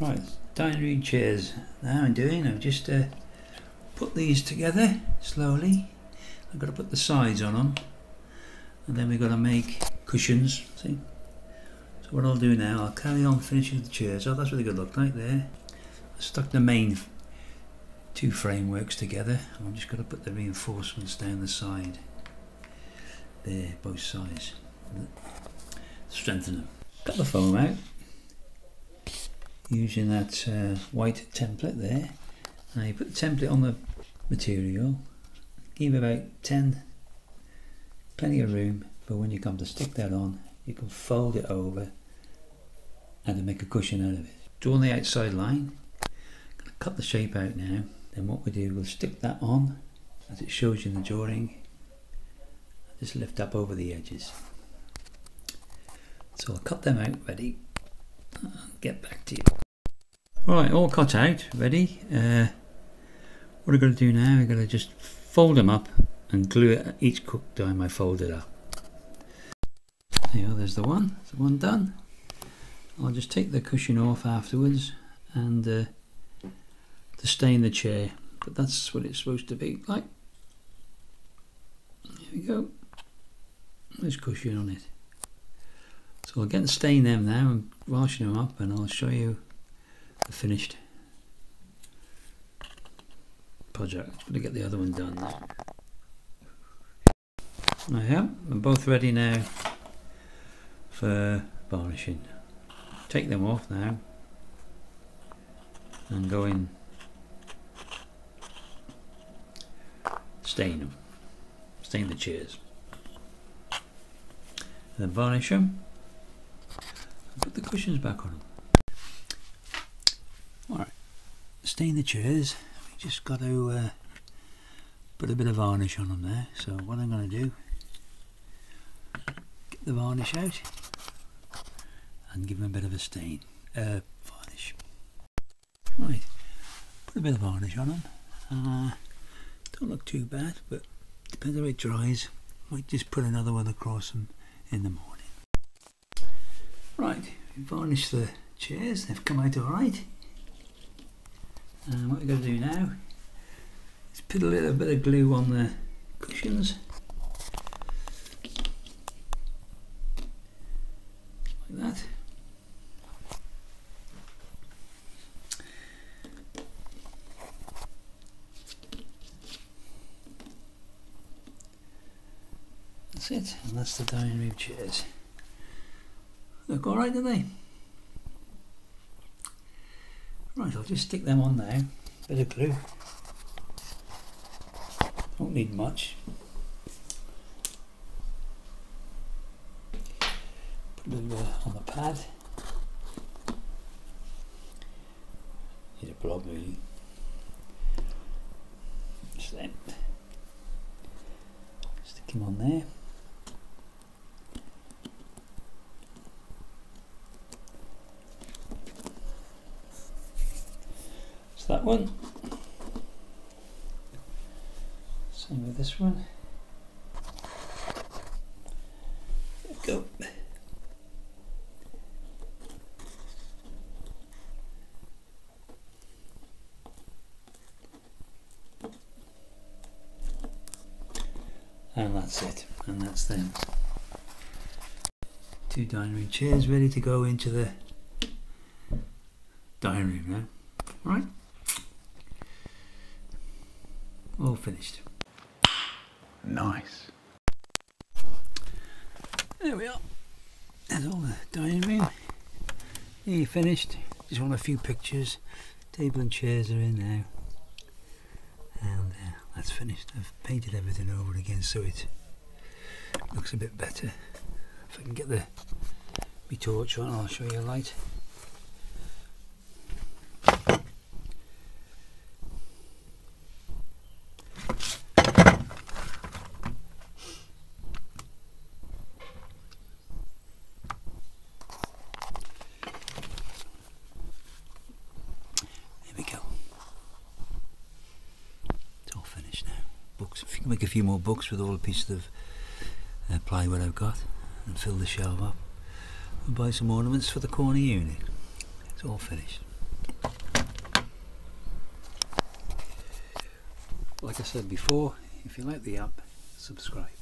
Right, dining room chairs. Now I'm doing, I've just uh, put these together slowly. I've got to put the sides on them. And then we've got to make cushions, see? So what I'll do now, I'll carry on finishing the chairs. Oh, that's what they look like there. I stuck the main two frameworks together. I'm just going to put the reinforcements down the side. There, both sides. Strengthen them. Cut the foam out using that uh, white template there. Now you put the template on the material, give about 10, plenty of room for when you come to stick that on, you can fold it over and make a cushion out of it. Draw the outside line, cut the shape out now, then what we do, we'll stick that on as it shows you in the drawing, just lift up over the edges. So I'll cut them out ready get back to you. Right, all cut out, ready. Uh, what I'm going to do now, I'm going to just fold them up and glue it each cook time I fold it up. There you go, there's the one, the one done. I'll just take the cushion off afterwards and uh, to stain the chair, but that's what it's supposed to be like. There we go. There's cushion on it. I'll get and stain them now and washing them up and I'll show you the finished project. I'm going to get the other one done now. I am. I'm both ready now for varnishing. Take them off now and go in stain them. Stain the chairs. Then varnish them put the cushions back on them. Alright, stain the chairs. We just got to uh, put a bit of varnish on them there. So what I'm going to do, get the varnish out and give them a bit of a stain. Uh, varnish. Right, put a bit of varnish on them. Uh, don't look too bad, but depends how it dries. Might just put another one across them in the morning. Right, we varnish the chairs, they've come out alright. And um, what we're going to do now is put a little bit of glue on the cushions. Like that. That's it, and that's the dining room chairs. Look alright, don't they? Right, I'll just stick them on now. Bit of glue. Don't need much. Put a little bit on the pad. Need a blob really. Just then. Stick him on there. That one. Same with this one. go. And that's it. And that's them. Two dining room chairs ready to go into the dining room now. Right all finished. Nice. There we are. There's all the dining room. Nearly finished. Just want a few pictures. Table and chairs are in now. And uh, that's finished. I've painted everything over again so it looks a bit better. If I can get the my torch on, I'll show you a light. books. If you can make a few more books with all the pieces of uh, plywood I've got and fill the shelf up and buy some ornaments for the corner unit. It's all finished. Like I said before, if you like the app, subscribe.